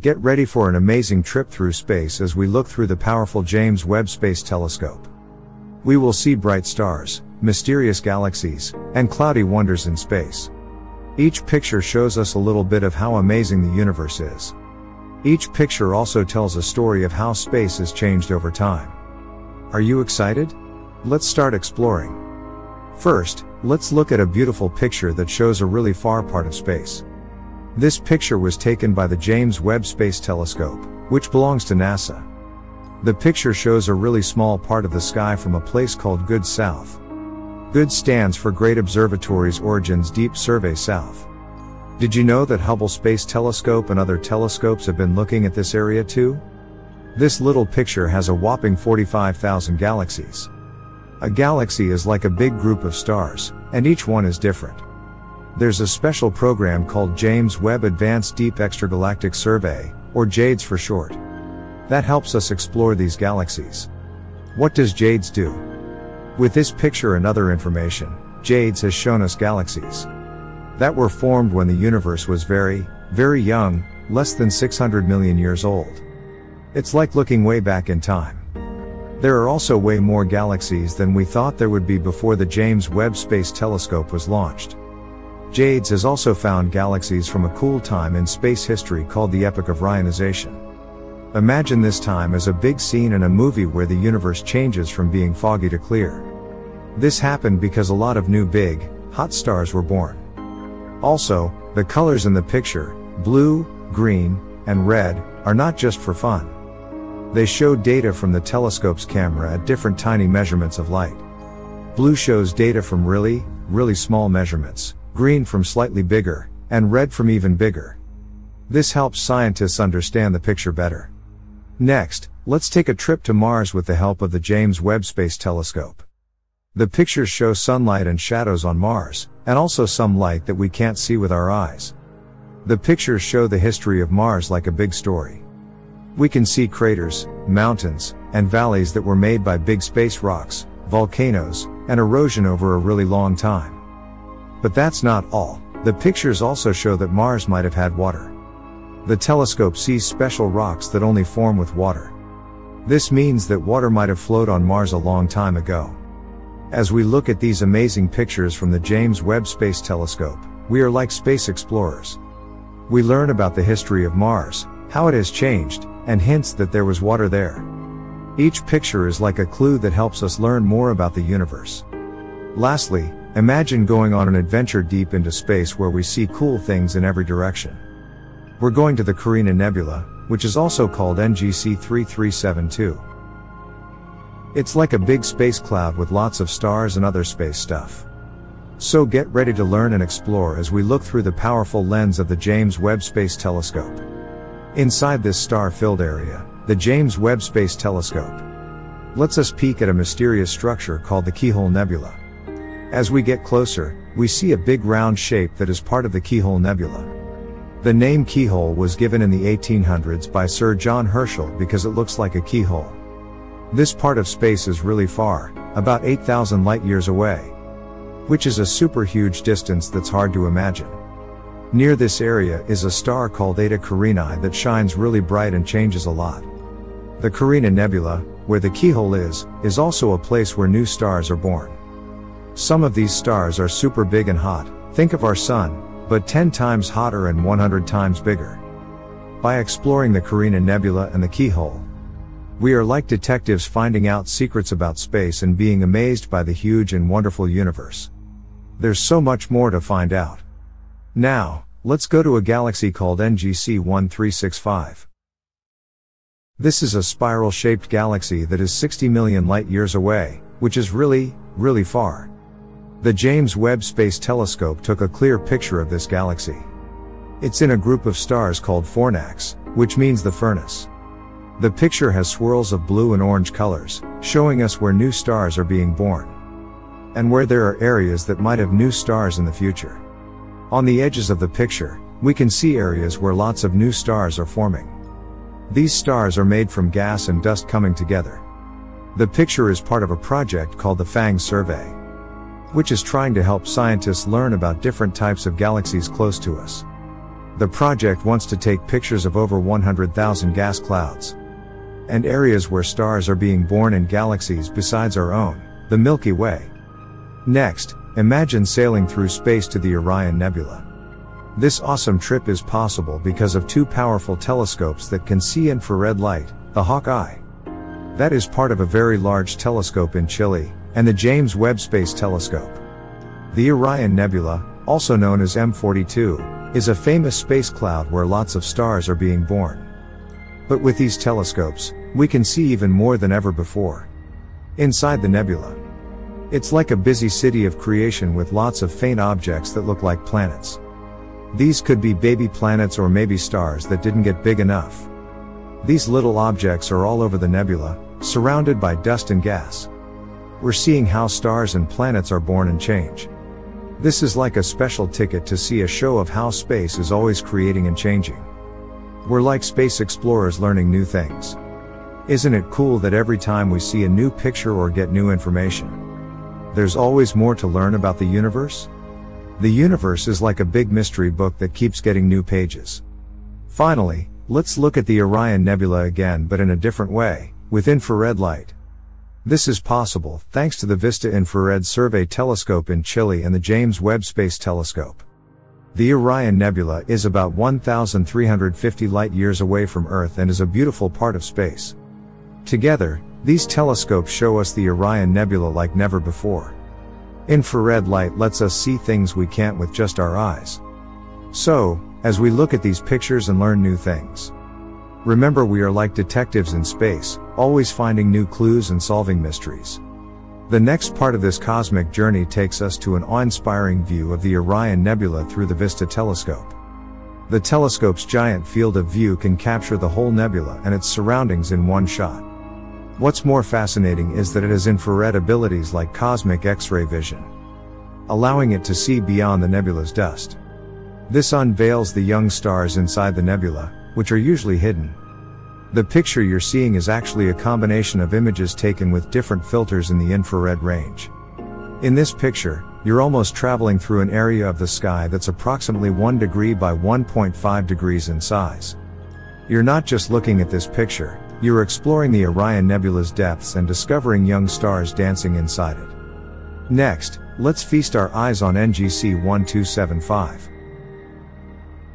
Get ready for an amazing trip through space as we look through the powerful James Webb Space Telescope. We will see bright stars, mysterious galaxies, and cloudy wonders in space. Each picture shows us a little bit of how amazing the universe is. Each picture also tells a story of how space has changed over time. Are you excited? Let's start exploring. First, let's look at a beautiful picture that shows a really far part of space. This picture was taken by the James Webb Space Telescope, which belongs to NASA. The picture shows a really small part of the sky from a place called GOODS South. GOODS stands for Great Observatories Origins Deep Survey South. Did you know that Hubble Space Telescope and other telescopes have been looking at this area too? This little picture has a whopping 45,000 galaxies. A galaxy is like a big group of stars, and each one is different. There's a special program called James Webb Advanced Deep Extragalactic Survey, or JADES for short. That helps us explore these galaxies. What does JADES do? With this picture and other information, JADES has shown us galaxies that were formed when the universe was very, very young, less than 600 million years old. It's like looking way back in time. There are also way more galaxies than we thought there would be before the James Webb Space Telescope was launched. Jades has also found galaxies from a cool time in space history called the Epoch of Reionization. Imagine this time as a big scene in a movie where the universe changes from being foggy to clear. This happened because a lot of new big, hot stars were born. Also, the colors in the picture, blue, green, and red, are not just for fun. They show data from the telescope's camera at different tiny measurements of light. Blue shows data from really, really small measurements green from slightly bigger, and red from even bigger. This helps scientists understand the picture better. Next, let's take a trip to Mars with the help of the James Webb Space Telescope. The pictures show sunlight and shadows on Mars, and also some light that we can't see with our eyes. The pictures show the history of Mars like a big story. We can see craters, mountains, and valleys that were made by big space rocks, volcanoes, and erosion over a really long time. But that's not all. The pictures also show that Mars might have had water. The telescope sees special rocks that only form with water. This means that water might have flowed on Mars a long time ago. As we look at these amazing pictures from the James Webb Space Telescope, we are like space explorers. We learn about the history of Mars, how it has changed, and hints that there was water there. Each picture is like a clue that helps us learn more about the universe. Lastly, Imagine going on an adventure deep into space where we see cool things in every direction. We're going to the Carina Nebula, which is also called NGC 3372. It's like a big space cloud with lots of stars and other space stuff. So get ready to learn and explore as we look through the powerful lens of the James Webb Space Telescope. Inside this star-filled area, the James Webb Space Telescope lets us peek at a mysterious structure called the Keyhole Nebula. As we get closer, we see a big round shape that is part of the Keyhole Nebula. The name keyhole was given in the 1800s by Sir John Herschel because it looks like a keyhole. This part of space is really far, about 8,000 light years away. Which is a super huge distance that's hard to imagine. Near this area is a star called Eta Carinae that shines really bright and changes a lot. The Carina Nebula, where the keyhole is, is also a place where new stars are born. Some of these stars are super big and hot, think of our sun, but 10 times hotter and 100 times bigger. By exploring the Carina Nebula and the keyhole, we are like detectives finding out secrets about space and being amazed by the huge and wonderful universe. There's so much more to find out. Now, let's go to a galaxy called NGC 1365. This is a spiral shaped galaxy that is 60 million light years away, which is really, really far. The James Webb Space Telescope took a clear picture of this galaxy. It's in a group of stars called Fornax, which means the furnace. The picture has swirls of blue and orange colors, showing us where new stars are being born. And where there are areas that might have new stars in the future. On the edges of the picture, we can see areas where lots of new stars are forming. These stars are made from gas and dust coming together. The picture is part of a project called the FANG Survey which is trying to help scientists learn about different types of galaxies close to us. The project wants to take pictures of over 100,000 gas clouds and areas where stars are being born in galaxies besides our own, the Milky Way. Next, imagine sailing through space to the Orion Nebula. This awesome trip is possible because of two powerful telescopes that can see infrared light, the HAWK-I. That is part of a very large telescope in Chile, and the James Webb Space Telescope. The Orion Nebula, also known as M42, is a famous space cloud where lots of stars are being born. But with these telescopes, we can see even more than ever before. Inside the nebula. It's like a busy city of creation with lots of faint objects that look like planets. These could be baby planets or maybe stars that didn't get big enough. These little objects are all over the nebula, surrounded by dust and gas. We're seeing how stars and planets are born and change. This is like a special ticket to see a show of how space is always creating and changing. We're like space explorers learning new things. Isn't it cool that every time we see a new picture or get new information, there's always more to learn about the universe? The universe is like a big mystery book that keeps getting new pages. Finally, let's look at the Orion Nebula again but in a different way, with infrared light. This is possible thanks to the Vista Infrared Survey Telescope in Chile and the James Webb Space Telescope. The Orion Nebula is about 1,350 light years away from Earth and is a beautiful part of space. Together, these telescopes show us the Orion Nebula like never before. Infrared light lets us see things we can't with just our eyes. So, as we look at these pictures and learn new things, remember we are like detectives in space, always finding new clues and solving mysteries. The next part of this cosmic journey takes us to an awe-inspiring view of the Orion Nebula through the Vista telescope. The telescope's giant field of view can capture the whole nebula and its surroundings in one shot. What's more fascinating is that it has infrared abilities like cosmic X-ray vision, allowing it to see beyond the nebula's dust. This unveils the young stars inside the nebula, which are usually hidden. The picture you're seeing is actually a combination of images taken with different filters in the infrared range. In this picture, you're almost traveling through an area of the sky that's approximately 1 degree by 1.5 degrees in size. You're not just looking at this picture, you're exploring the Orion Nebula's depths and discovering young stars dancing inside it. Next, let's feast our eyes on NGC 1275.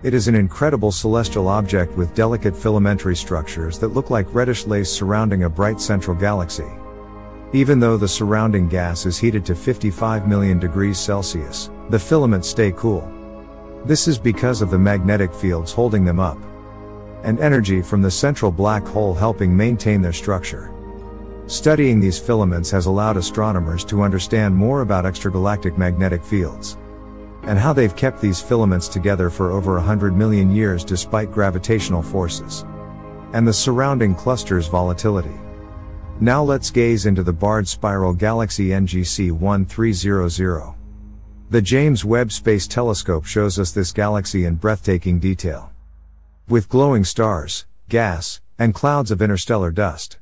It is an incredible celestial object with delicate filamentary structures that look like reddish lace surrounding a bright central galaxy. Even though the surrounding gas is heated to 55 million degrees Celsius, the filaments stay cool. This is because of the magnetic fields holding them up and energy from the central black hole helping maintain their structure. Studying these filaments has allowed astronomers to understand more about extragalactic magnetic fields and how they've kept these filaments together for over 100 million years despite gravitational forces and the surrounding cluster's volatility. Now let's gaze into the barred spiral galaxy NGC 1300. The James Webb Space Telescope shows us this galaxy in breathtaking detail with glowing stars, gas, and clouds of interstellar dust.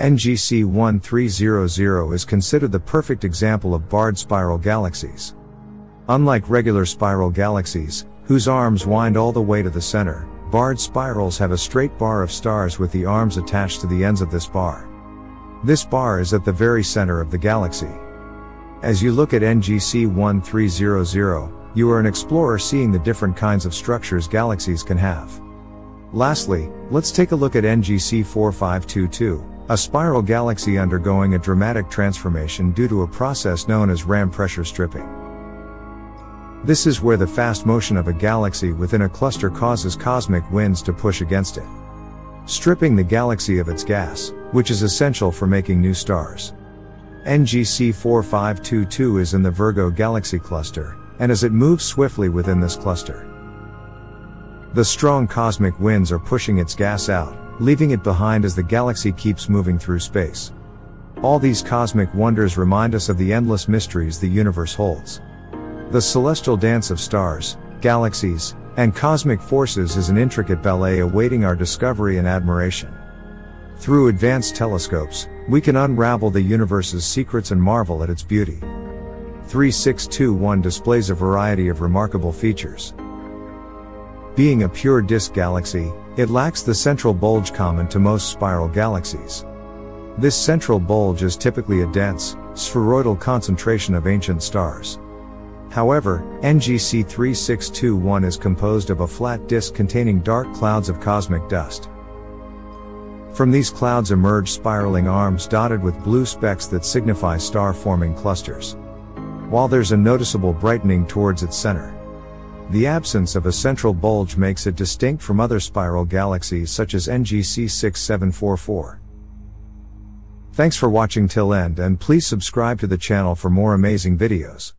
NGC 1300 is considered the perfect example of barred spiral galaxies. Unlike regular spiral galaxies, whose arms wind all the way to the center, barred spirals have a straight bar of stars with the arms attached to the ends of this bar. This bar is at the very center of the galaxy. As you look at NGC 1300, you are an explorer seeing the different kinds of structures galaxies can have. Lastly, let's take a look at NGC 4522, a spiral galaxy undergoing a dramatic transformation due to a process known as ram pressure stripping. This is where the fast motion of a galaxy within a cluster causes cosmic winds to push against it, stripping the galaxy of its gas, which is essential for making new stars. NGC 4522 is in the Virgo galaxy cluster, and as it moves swiftly within this cluster, the strong cosmic winds are pushing its gas out, leaving it behind as the galaxy keeps moving through space. All these cosmic wonders remind us of the endless mysteries the universe holds. The celestial dance of stars, galaxies, and cosmic forces is an intricate ballet awaiting our discovery and admiration. Through advanced telescopes, we can unravel the universe's secrets and marvel at its beauty. 3621 displays a variety of remarkable features. Being a pure disk galaxy, it lacks the central bulge common to most spiral galaxies. This central bulge is typically a dense, spheroidal concentration of ancient stars. However, NGC 3621 is composed of a flat disk containing dark clouds of cosmic dust. From these clouds emerge spiraling arms dotted with blue specks that signify star forming clusters. While there's a noticeable brightening towards its center. The absence of a central bulge makes it distinct from other spiral galaxies such as NGC 6744. Thanks for watching till end and please subscribe to the channel for more amazing videos.